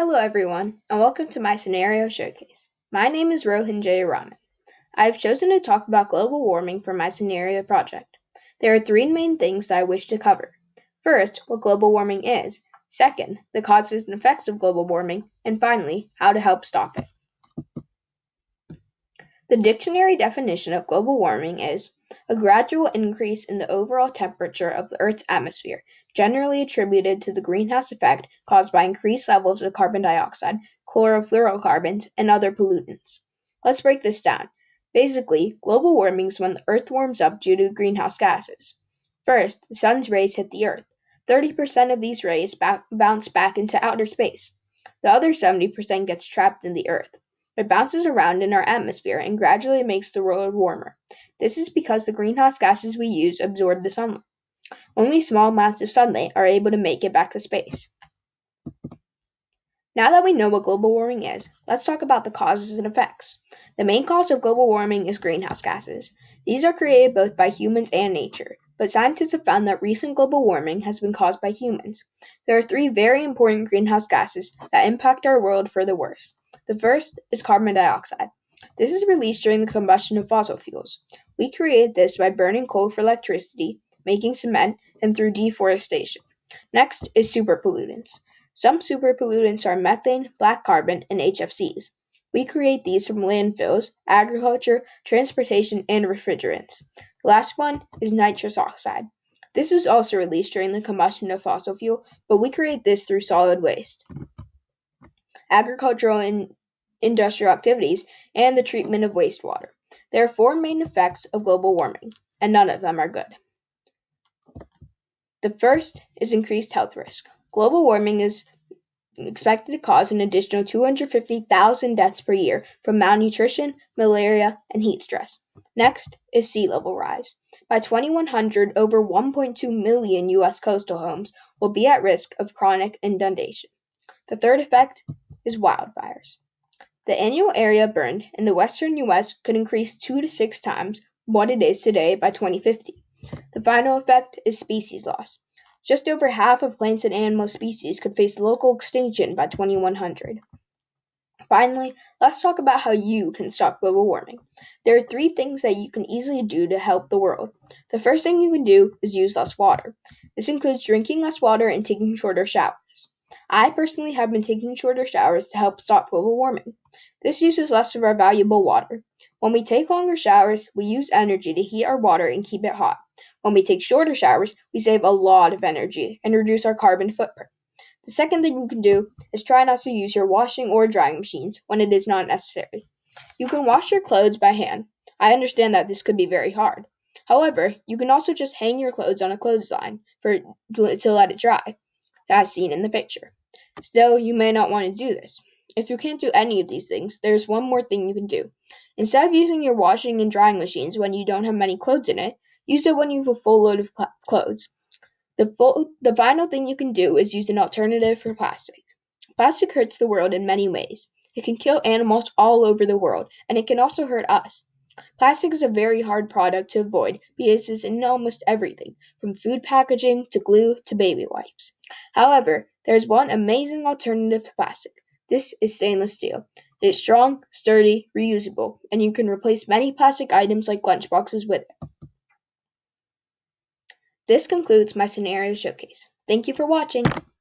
Hello everyone, and welcome to my scenario showcase. My name is Rohin Jayaraman. I have chosen to talk about global warming for my scenario project. There are three main things that I wish to cover. First, what global warming is. Second, the causes and effects of global warming. And finally, how to help stop it. The dictionary definition of global warming is a gradual increase in the overall temperature of the Earth's atmosphere, generally attributed to the greenhouse effect caused by increased levels of carbon dioxide, chlorofluorocarbons, and other pollutants. Let's break this down. Basically, global warming is when the Earth warms up due to greenhouse gases. First, the sun's rays hit the Earth. 30% of these rays back, bounce back into outer space. The other 70% gets trapped in the Earth. It bounces around in our atmosphere and gradually makes the world warmer. This is because the greenhouse gases we use absorb the sunlight. Only small amounts of sunlight are able to make it back to space. Now that we know what global warming is, let's talk about the causes and effects. The main cause of global warming is greenhouse gases. These are created both by humans and nature, but scientists have found that recent global warming has been caused by humans. There are three very important greenhouse gases that impact our world for the worst. The first is carbon dioxide. This is released during the combustion of fossil fuels. We create this by burning coal for electricity, making cement, and through deforestation. Next is superpollutants. Some superpollutants are methane, black carbon, and HFCs. We create these from landfills, agriculture, transportation, and refrigerants. The last one is nitrous oxide. This is also released during the combustion of fossil fuel, but we create this through solid waste. Agricultural and industrial activities, and the treatment of wastewater. There are four main effects of global warming, and none of them are good. The first is increased health risk. Global warming is expected to cause an additional 250,000 deaths per year from malnutrition, malaria, and heat stress. Next is sea level rise. By 2100, over 1.2 million U.S. coastal homes will be at risk of chronic inundation. The third effect is wildfires. The annual area burned in the western U.S. could increase two to six times what it is today by 2050. The final effect is species loss. Just over half of plants and animal species could face local extinction by 2100. Finally, let's talk about how you can stop global warming. There are three things that you can easily do to help the world. The first thing you can do is use less water. This includes drinking less water and taking shorter showers. I personally have been taking shorter showers to help stop global warming. This uses less of our valuable water. When we take longer showers, we use energy to heat our water and keep it hot. When we take shorter showers, we save a lot of energy and reduce our carbon footprint. The second thing you can do is try not to use your washing or drying machines when it is not necessary. You can wash your clothes by hand. I understand that this could be very hard. However, you can also just hang your clothes on a clothesline for to let it dry as seen in the picture. Still, you may not want to do this. If you can't do any of these things, there's one more thing you can do. Instead of using your washing and drying machines when you don't have many clothes in it, use it when you have a full load of clothes. The, full, the final thing you can do is use an alternative for plastic. Plastic hurts the world in many ways. It can kill animals all over the world, and it can also hurt us. Plastic is a very hard product to avoid because it's in almost everything, from food packaging to glue to baby wipes. However, there is one amazing alternative to plastic. This is stainless steel. It is strong, sturdy, reusable, and you can replace many plastic items like lunchboxes with it. This concludes my scenario showcase. Thank you for watching.